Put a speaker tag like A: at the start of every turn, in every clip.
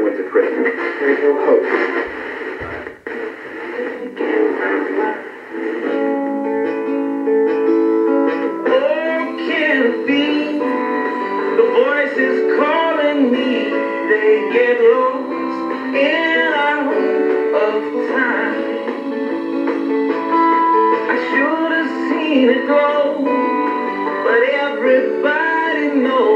A: Everyone's a Christmas.
B: There's no hope.
C: Oh, can be? The voices calling me, they get lost in of time. I should have seen it go, but everybody knows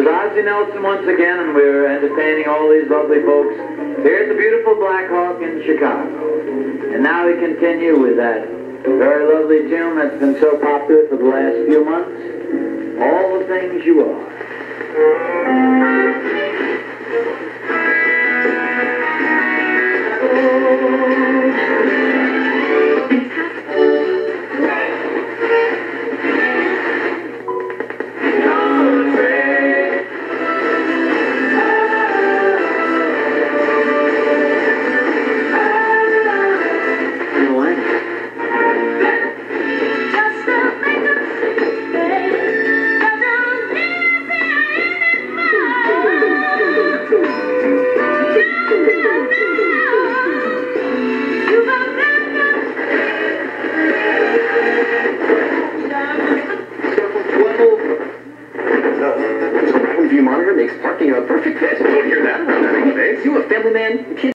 D: This is Ozzie Nelson once again, and we're entertaining all these lovely folks here at the beautiful Black Hawk in Chicago. And now we continue with that very lovely tune that's been so popular for the last few months, All the Things You Are.
A: Makes parking a perfect fit. Don't hear that around any place. You a family man? Kid